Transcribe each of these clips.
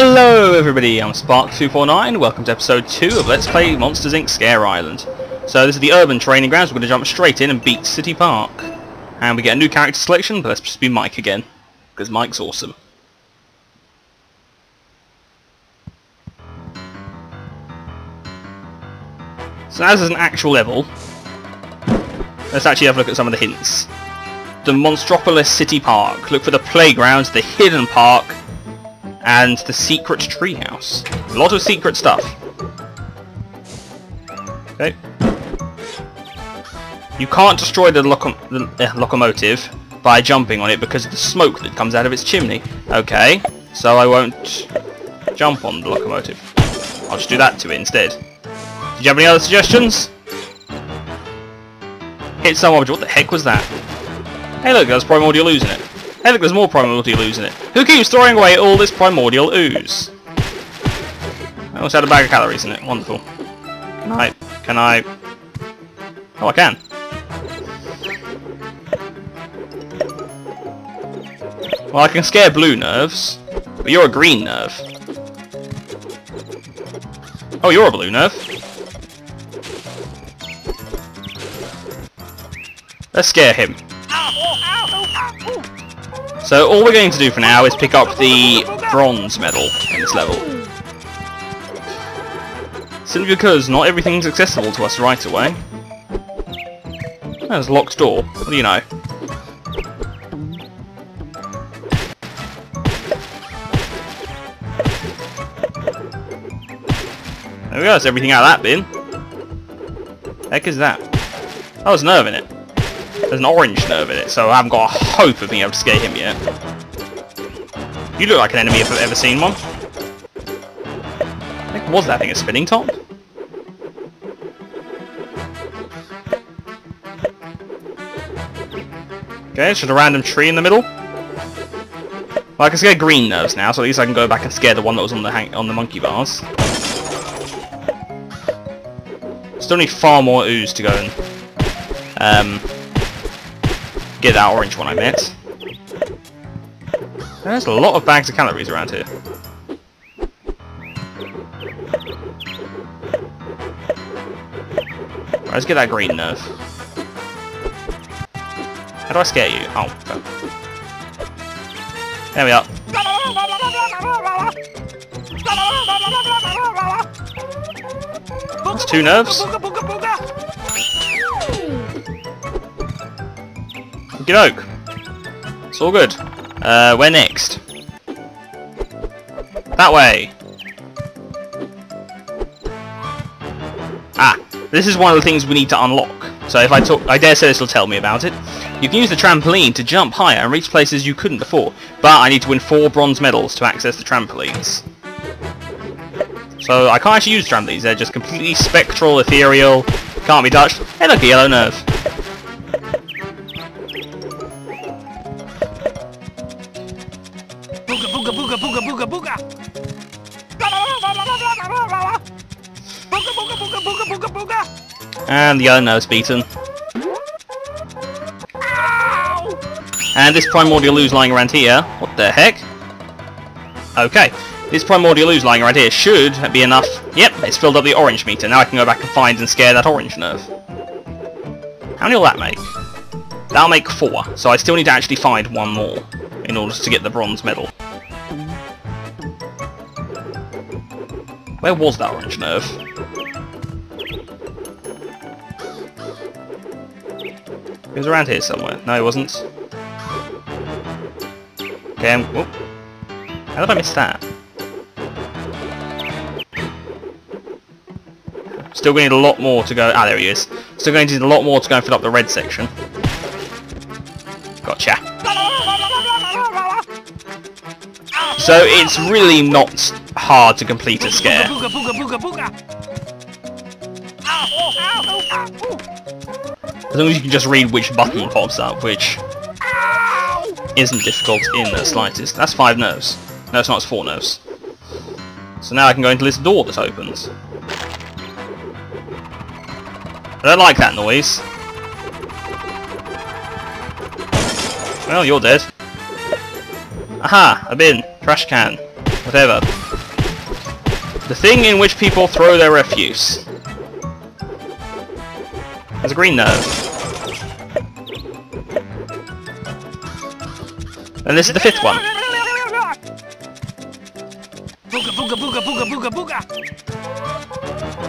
Hello everybody, I'm Spark249, welcome to episode 2 of Let's Play Monsters Inc. Scare Island. So this is the urban training grounds, we're going to jump straight in and beat City Park. And we get a new character selection, but let's just be Mike again, because Mike's awesome. So as is an actual level, let's actually have a look at some of the hints. The Monstropolis City Park, look for the playgrounds, the hidden park, and the secret treehouse. A lot of secret stuff. Okay. You can't destroy the, the uh, locomotive by jumping on it because of the smoke that comes out of its chimney. Okay, so I won't jump on the locomotive. I'll just do that to it instead. Did you have any other suggestions? Hit some object. What the heck was that? Hey look, there's primordial ooze in it. Hey look, there's more primordial ooze in it. Who keeps throwing away all this primordial ooze? I also had a bag of calories in it. Wonderful. Can I... Can I... Oh, I can. Well, I can scare blue nerves, but you're a green nerve. Oh, you're a blue nerve. Let's scare him. So all we're going to do for now is pick up the bronze medal in this level. Simply because not everything's accessible to us right away. There's a locked door. What do you know? There we go, that's everything out of that bin. Heck is that? Oh, was nerve in it. There's an orange nerve in it, so I haven't got a hope of being able to scare him yet. You look like an enemy if I've ever seen one. I think was that thing a spinning top? Okay, it's just a random tree in the middle. Well, I can scare green nerves now, so at least I can go back and scare the one that was on the on the monkey bars. Still need far more ooze to go and um, get that orange one I met. There's a lot of bags of calories around here. Right, let's get that green nerve. How do I scare you? Oh. There we are. That's two nerves. Okey It's all good. Uh, where next? That way. Ah, this is one of the things we need to unlock. So if I talk, I dare say this will tell me about it. You can use the trampoline to jump higher and reach places you couldn't before, but I need to win four bronze medals to access the trampolines. So I can't actually use trampolines, they're just completely spectral, ethereal, can't be touched. Hey look, a yellow nerve. And the other nerve's beaten. And this primordial ooze lying around here. What the heck? Okay. This primordial ooze lying around here should be enough. Yep, it's filled up the orange meter. Now I can go back and find and scare that orange nerve. How many will that make? That'll make four, so I still need to actually find one more in order to get the bronze medal. Where was that orange nerve? It was around here somewhere. No, it wasn't. Okay, um, I'm... Oh. How did I miss that? Still going to need a lot more to go... Ah, there he is. Still going to need a lot more to go and fill up the red section. Gotcha. So it's really not hard to complete a scare. As long as you can just read which button pops up, which isn't difficult in the slightest. That's five nerves. No, it's not, it's four nerves. So now I can go into this door that opens. I don't like that noise. Well, you're dead. Aha! A bin. Trash can. Whatever. The thing in which people throw their refuse. There's a green nerve. And this is the fifth one. Booga booga booga booga booga booga.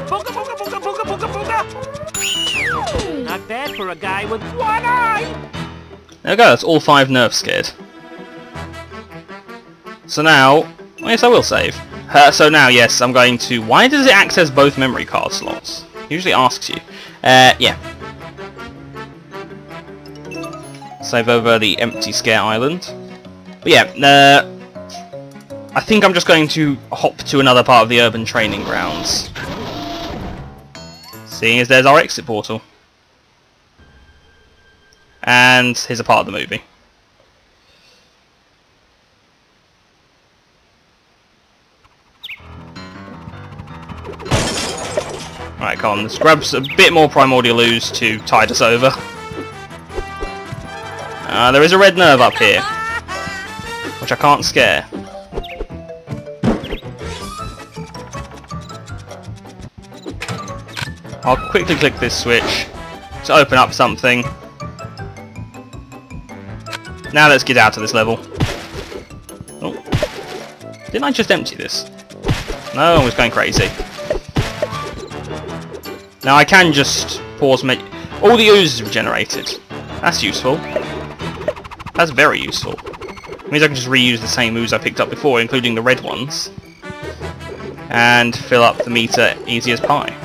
Booga booga booga booga booga booga. Not bad for a guy with one eye. There we go, that's all five nerves scared. So now, yes I will save. Uh, so now, yes, I'm going to... Why does it access both memory card slots? Usually asks you. Uh, yeah. Save over the empty scare island. But yeah, uh, I think I'm just going to hop to another part of the urban training grounds. Seeing as there's our exit portal. And here's a part of the movie. On, let's grab a bit more Primordial Ooze to tide us over. Uh, there is a red nerve up here, which I can't scare. I'll quickly click this switch to open up something. Now let's get out of this level. Oh. Didn't I just empty this? No, I was going crazy. Now I can just pause me all the oozes regenerated. That's useful. That's very useful. It means I can just reuse the same ooze I picked up before, including the red ones. And fill up the meter easy as pie.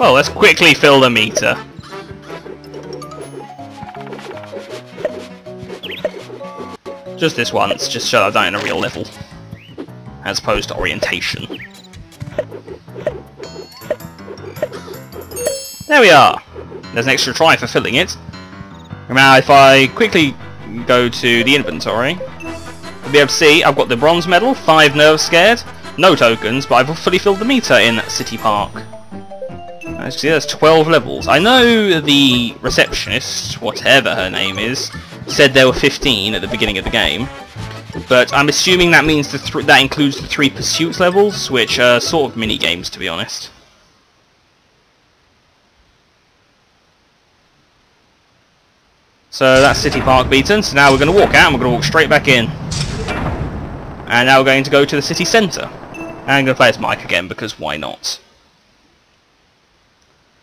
Well, let's quickly fill the meter. Just this once, just so I've done in a real level. As opposed to orientation. There we are! There's an extra try for filling it. Now if I quickly go to the inventory, you'll be able to see I've got the bronze medal, 5 nerves scared, no tokens, but I've fully filled the meter in City Park. You see, there's 12 levels. I know the receptionist, whatever her name is, said there were 15 at the beginning of the game, but I'm assuming that means th that includes the three pursuit levels, which are sort of mini games, to be honest. So that's City Park beaten, so now we're going to walk out and we're going to walk straight back in. And now we're going to go to the city centre. And I'm going to play as Mike again, because why not?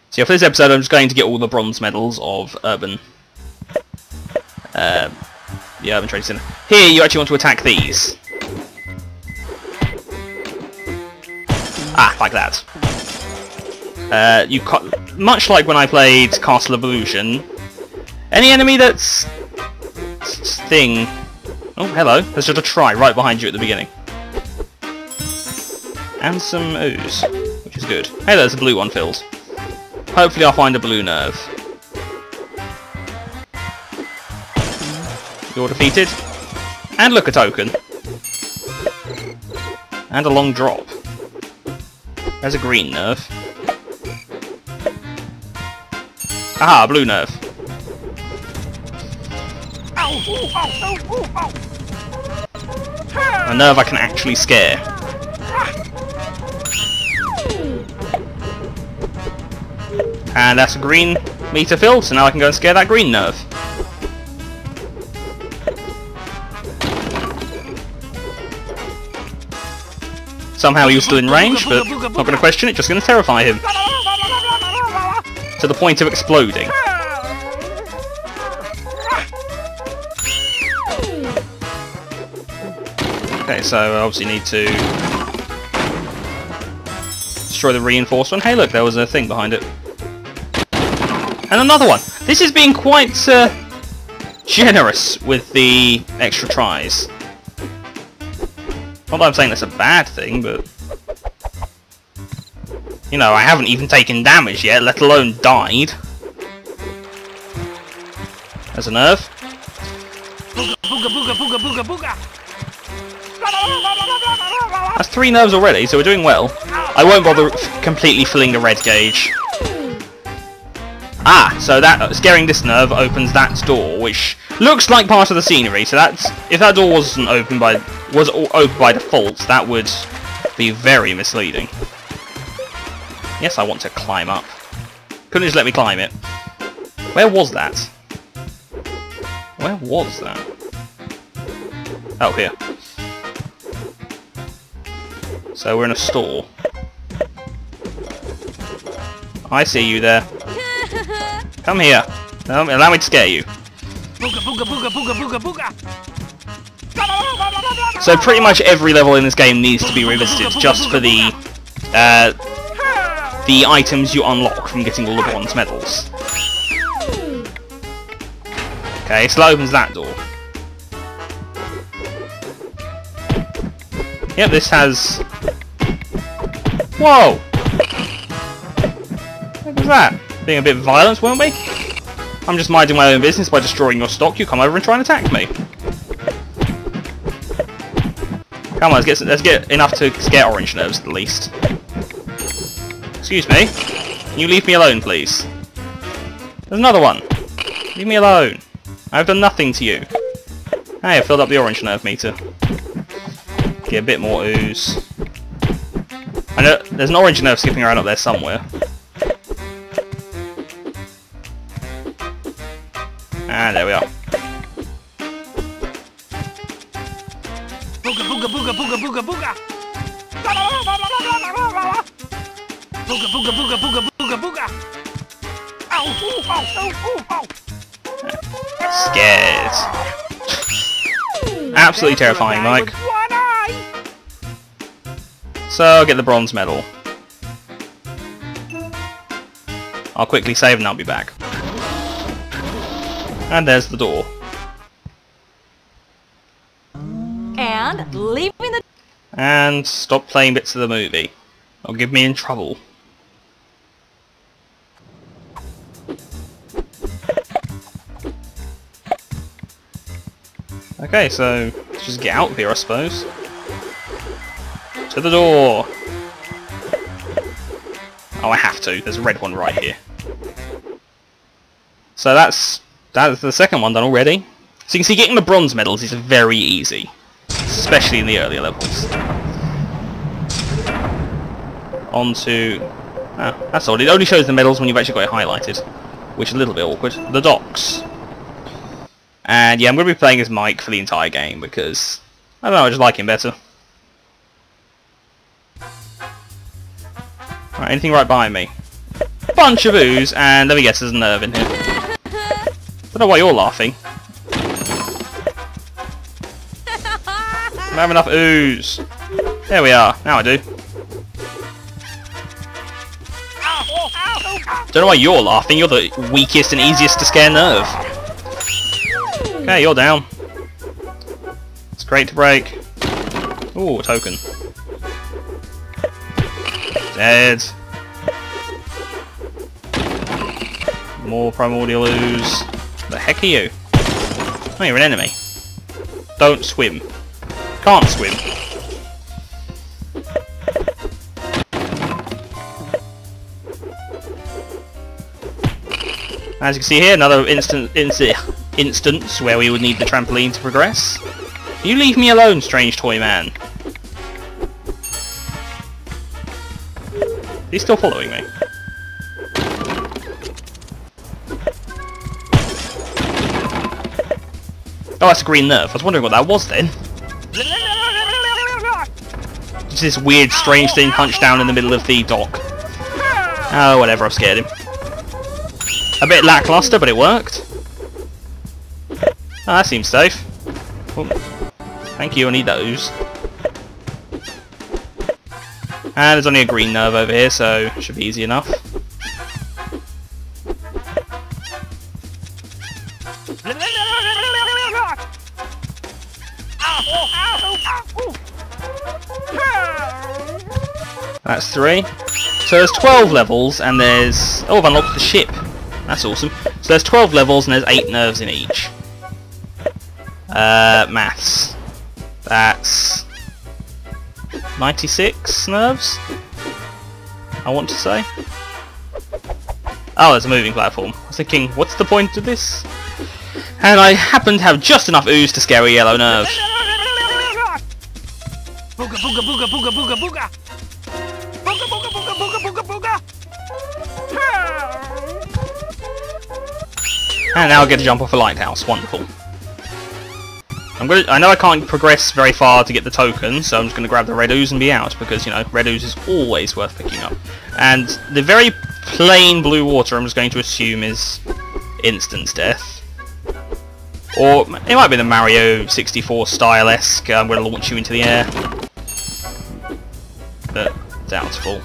So yeah, for this episode I'm just going to get all the bronze medals of Urban... Uh, the Urban Trading Centre. Here you actually want to attack these. Ah, like that. Uh, you much like when I played Castle of Illusion, any enemy that's... thing... Oh, hello. There's just a try right behind you at the beginning. And some ooze, which is good. Hey, there's a blue one filled. Hopefully I'll find a blue nerve. You're defeated. And look, a token. And a long drop. There's a green nerve. Aha, a blue nerve. A nerve I can actually scare. And that's a green meter filled, so now I can go and scare that green nerve. Somehow he was still in range, but not going to question it, just going to terrify him. To the point of exploding. Okay, so I obviously need to destroy the reinforcement. Hey look, there was a thing behind it. And another one! This is being quite uh, generous with the extra tries. Not that I'm saying that's a bad thing, but... You know, I haven't even taken damage yet, let alone died. There's a nerve. Booga booga booga booga booga booga. That's three nerves already, so we're doing well. I won't bother completely filling the red gauge. Ah, so that uh, scaring this nerve opens that door, which looks like part of the scenery. So that's if that door wasn't opened by was open by default, that would be very misleading. Yes, I want to climb up. Couldn't just let me climb it. Where was that? Where was that? Oh, here. So we're in a store. I see you there. Come here. Um, allow me to scare you. Booga booga booga booga booga booga. So pretty much every level in this game needs to be revisited just for the uh, the items you unlock from getting all the bronze medals. Okay, so that opens that door. Yep, this has... Whoa! What was that? Being a bit violent, weren't we? I'm just minding my own business by destroying your stock. You come over and try and attack me. Come on, let's get let's get enough to scare orange nerves at least. Excuse me. Can you leave me alone, please? There's another one. Leave me alone. I've done nothing to you. Hey, I filled up the orange nerve meter. Get a bit more ooze. I know there's an orange nerve skipping around up there somewhere. And there we are. Booga booga booga booga booga booga. Booga booga booga booga booga booga. Ow! Ooh, ow! Ow! Ooh, ow! Scared. Absolutely terrifying, Mike. With one eye. So I'll get the bronze medal. I'll quickly save and I'll be back. And there's the door. And leaving the And stop playing bits of the movie. Or give me in trouble. Okay, so let's just get out of here, I suppose. To the door! Oh, I have to. There's a red one right here. So that's that's the second one done already. So you can see getting the bronze medals is very easy, especially in the earlier levels. On to... Oh, that's odd. It only shows the medals when you've actually got it highlighted, which is a little bit awkward. The docks. And yeah, I'm going to be playing as Mike for the entire game because, I don't know, I just like him better. Right, anything right behind me? Bunch of ooze, and let me guess, there's a nerve in here. Don't know why you're laughing. I have enough ooze. There we are. Now I do. Don't know why you're laughing. You're the weakest and easiest to scare nerve. Okay, you're down. It's great to break. Ooh, token. Dead. More primordial ooze. The heck are you? Oh, you're an enemy. Don't swim. Can't swim. As you can see here, another instant, inst instance where we would need the trampoline to progress. You leave me alone, strange toy man. He's still following me. Oh, that's a green nerve. I was wondering what that was then. It's this weird, strange thing punched down in the middle of the dock. Oh, whatever, I've scared him. A bit lackluster, but it worked. Oh, that seems safe. Oh, thank you, I need those. And there's only a green nerve over here, so it should be easy enough. That's three. So there's 12 levels, and there's... Oh, I've unlocked the ship. That's awesome. So there's 12 levels, and there's 8 nerves in each. Uh, maths. That's... 96 nerves? I want to say. Oh, there's a moving platform. I was thinking, what's the point of this? And I happen to have just enough ooze to scare a yellow nerve. Booga booga booga booga booga booga. Booga booga booga booga booga booga. And now I get to jump off a lighthouse. Wonderful. I'm gonna. I know I can't progress very far to get the token, so I'm just gonna grab the red ooze and be out because you know red ooze is always worth picking up. And the very plain blue water, I'm just going to assume is instant death. Or it might be the Mario 64 style esque. I'm going to launch you into the air, but doubtful.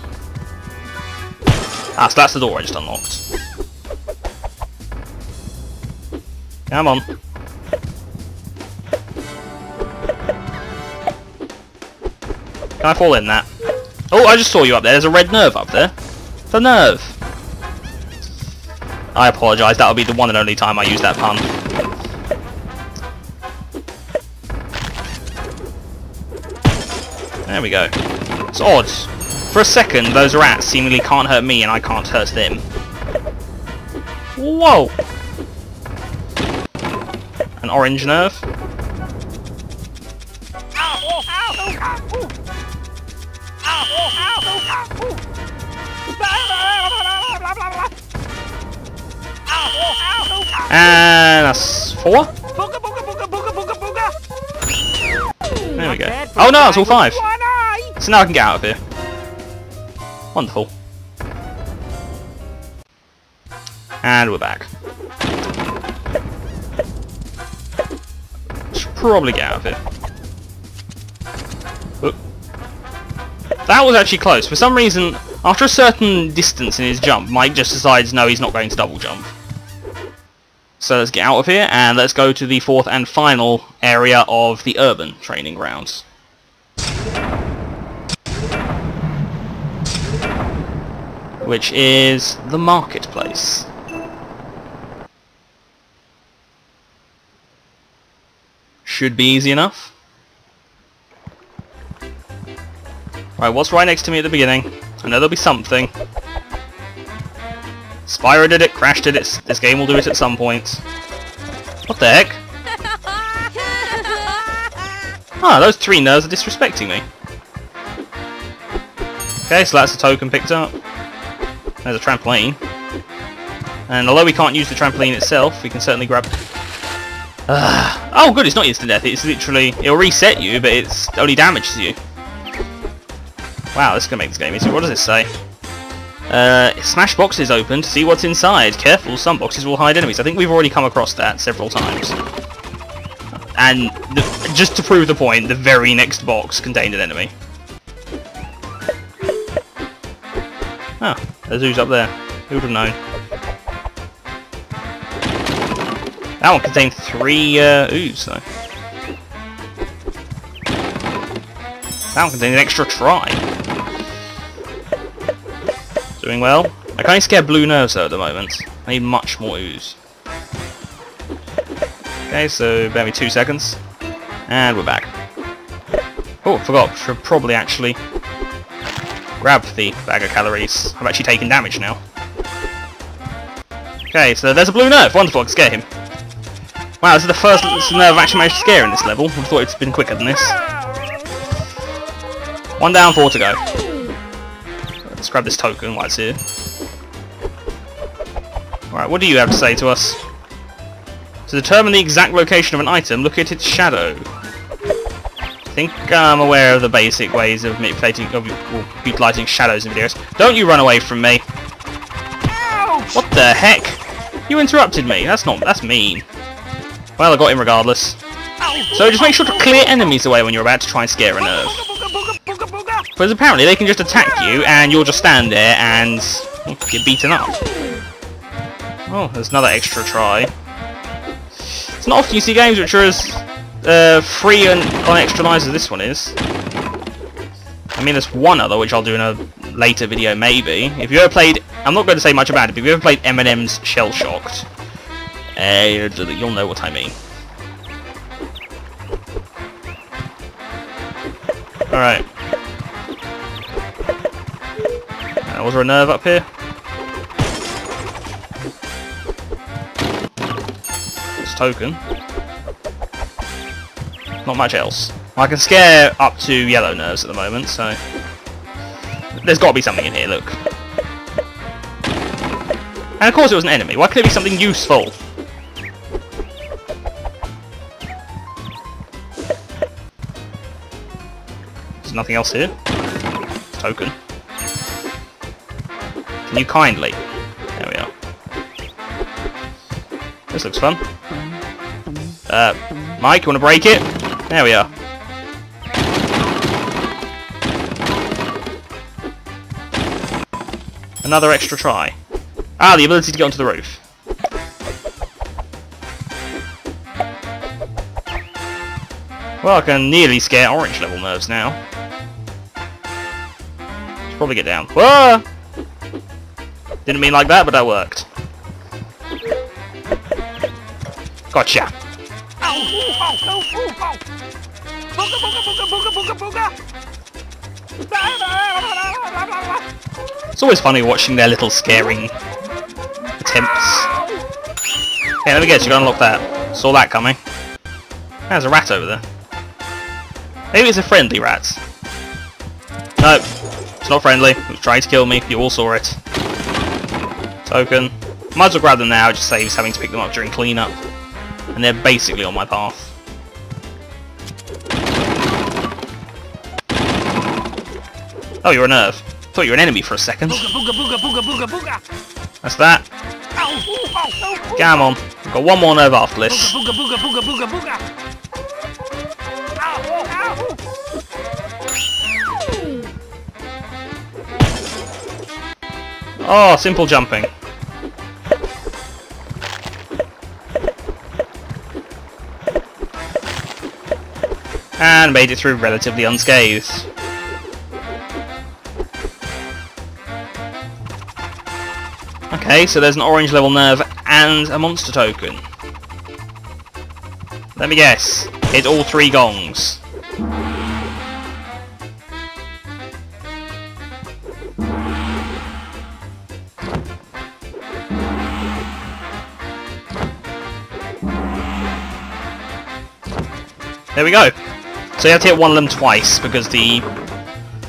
Ah, so that's the door I just unlocked. Come on. Can I fall in that? Oh, I just saw you up there. There's a red nerve up there. The nerve. I apologise. That'll be the one and only time I use that pun. There we go. It's odd. For a second, those rats seemingly can't hurt me and I can't hurt them. Whoa! An orange nerve. We go. Oh no, it's all five. So now I can get out of here. Wonderful. And we're back. Should probably get out of here. Oop. That was actually close. For some reason, after a certain distance in his jump, Mike just decides no, he's not going to double jump. So let's get out of here and let's go to the fourth and final area of the urban training grounds. which is the marketplace. Should be easy enough. Right, what's right next to me at the beginning? I know there'll be something. Spyro did it, Crash did it, this game will do it at some point. What the heck? Ah, those three nerds are disrespecting me. Okay, so that's a token picked up. There's a trampoline. And although we can't use the trampoline itself, we can certainly grab... Uh, oh good, it's not instant death, it's literally... It'll reset you, but it's only damages you. Wow, this is going to make this game easier. What does this say? Uh, smash boxes open to see what's inside. Careful, some boxes will hide enemies. I think we've already come across that several times. And the, just to prove the point, the very next box contained an enemy. Oh, there's ooze up there. Who would have known? That one contained three uh, ooze, though. That one contained an extra try. Doing well. I can only scare blue nerves though at the moment. I need much more ooze. Okay, so bear me two seconds. And we're back. Oh, forgot. Should probably actually grab the bag of calories. I'm actually taking damage now. Okay, so there's a blue nerve. Wonderful, I can scare him. Wow, this is the first nerve I've actually managed to scare in this level. I thought it's been quicker than this. One down, four to go. Grab this token while it's here. Alright, what do you have to say to us? To determine the exact location of an item, look at its shadow. I think I'm aware of the basic ways of manipulating, of utilising shadows in videos. Don't you run away from me! Ouch! What the heck? You interrupted me. That's not. That's mean. Well, I got him regardless. So just make sure to clear enemies away when you're about to try and scare a nerve. Booga booga booga booga. Because apparently they can just attack you and you'll just stand there and get beaten up. Oh, there's another extra try. It's not often you see games which are as uh, free and on extra lives as this one is. I mean, there's one other which I'll do in a later video maybe. If you ever played, I'm not going to say much about it, but if you ever played M&M's Shell Shocked, uh, you'll know what I mean. Alright. Uh, was there a nerve up here? This token. Not much else. I can scare up to yellow nerves at the moment, so... There's got to be something in here, look. And of course it was an enemy. Why couldn't it be something useful? There's nothing else here. Token. Can you kindly? There we are. This looks fun. Uh, Mike, you want to break it? There we are. Another extra try. Ah, the ability to get onto the roof. Well, I can nearly scare orange level nerves now. Should probably get down. Whoa! Didn't mean like that, but that worked. Gotcha. It's always funny watching their little scaring attempts. Okay, let me guess, you gotta unlock that. Saw that coming. There's a rat over there. Maybe it's a friendly rat. No, it's not friendly. It was trying to kill me. You all saw it. Token. Might as well grab them now, just saves having to pick them up during cleanup. And they're basically on my path. Oh, you're a nerve. Thought you were an enemy for a second. Booga, booga, booga, booga, booga! That's that. Ow! Ooh, ow! No! Ooh, Come on. We've got one more nerve after this. Booga, booga, booga, booga, booga! Oh, simple jumping. And made it through relatively unscathed. Okay, so there's an orange level nerve and a monster token. Let me guess. Hit all three gongs. There we go. So you have to hit one of them twice because the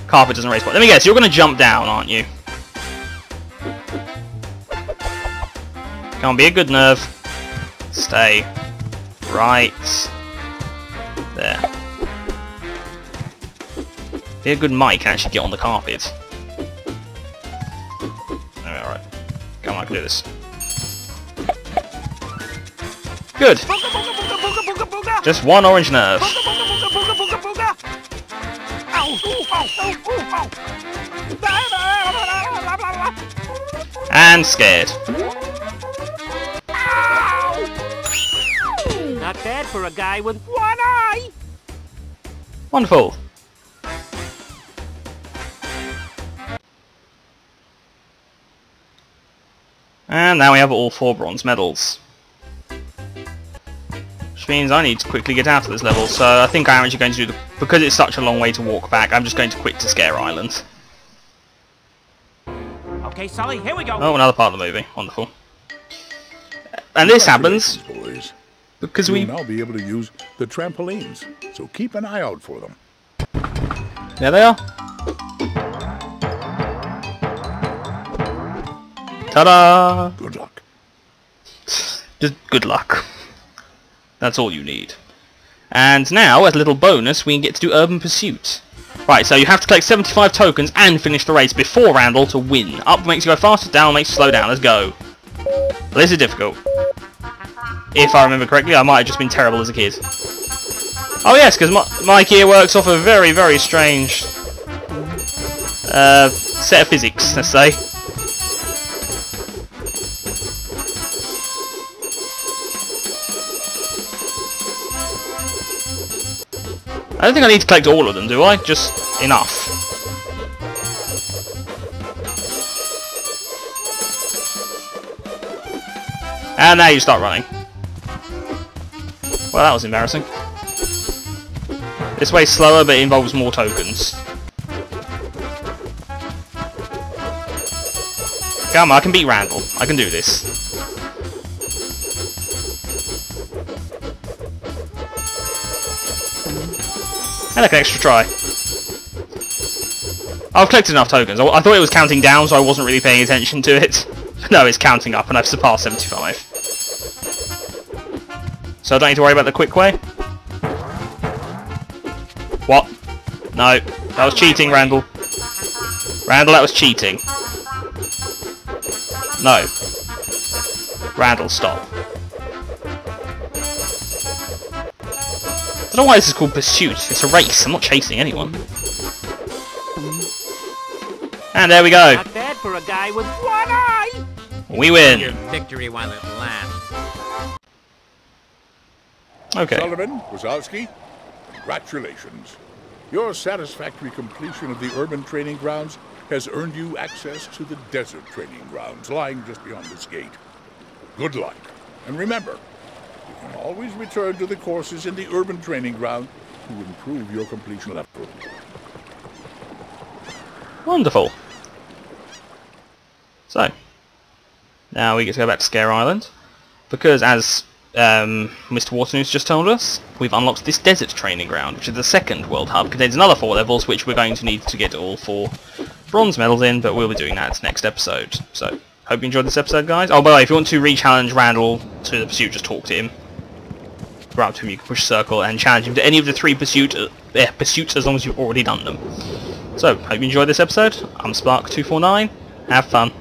carpet doesn't raise. Let me guess, you're going to jump down, aren't you? Come on, be a good nerve. Stay. Right. There. Be a good Mike and actually get on the carpet. Alright. Come on, I can do this. Good. Just one orange nerve. And scared. Not bad for a guy with one eye. Wonderful. And now we have all four bronze medals. Which means I need to quickly get out of this level, so I think I'm actually going to do the... Because it's such a long way to walk back, I'm just going to quit to Scare Island. Okay, Sully, here we go. Oh, another part of the movie. Wonderful. And this happens boys. because You'll we... now be able to use the trampolines, so keep an eye out for them. There they are. Ta-da! Good luck. Just good luck. That's all you need. And now, as a little bonus, we get to do Urban Pursuit. Right, so you have to collect 75 tokens and finish the race before Randall to win. Up makes you go faster, down makes you slow down. Let's go. This is difficult. If I remember correctly, I might have just been terrible as a kid. Oh yes, because my here works off a very, very strange uh, set of physics, let's say. I don't think I need to collect all of them, do I? Just enough. And now you start running. Well, that was embarrassing. This way's slower, but it involves more tokens. Come on, I can beat Randall. I can do this. And like an extra try. I've collected enough tokens. I, I thought it was counting down, so I wasn't really paying attention to it. no, it's counting up, and I've surpassed 75. So I don't need to worry about the quick way. What? No, that was cheating, Randall. Randall, that was cheating. No. Randall, stop. I don't know why this is called Pursuit. It's a race. I'm not chasing anyone. And there we go. Not bad for a guy with one eye. We Your win. victory while it lasts. Okay. Sullivan, Wazowski, congratulations. Your satisfactory completion of the urban training grounds has earned you access to the desert training grounds lying just beyond this gate. Good luck. And remember, you can always return to the courses in the urban training ground to improve your completion level. Wonderful. So, now we get to go back to Scare Island, because as um, Mr. Waternoose just told us, we've unlocked this desert training ground, which is the second world hub. Contains another four levels, which we're going to need to get all four bronze medals in, but we'll be doing that next episode. So, hope you enjoyed this episode, guys. Oh, by the way, if you want to re-challenge Randall to the pursuit, just talk to him. Up to him, you can push circle and challenge him to any of the three pursuit, uh, eh, pursuits as long as you've already done them. So, hope you enjoyed this episode. I'm Spark249. Have fun.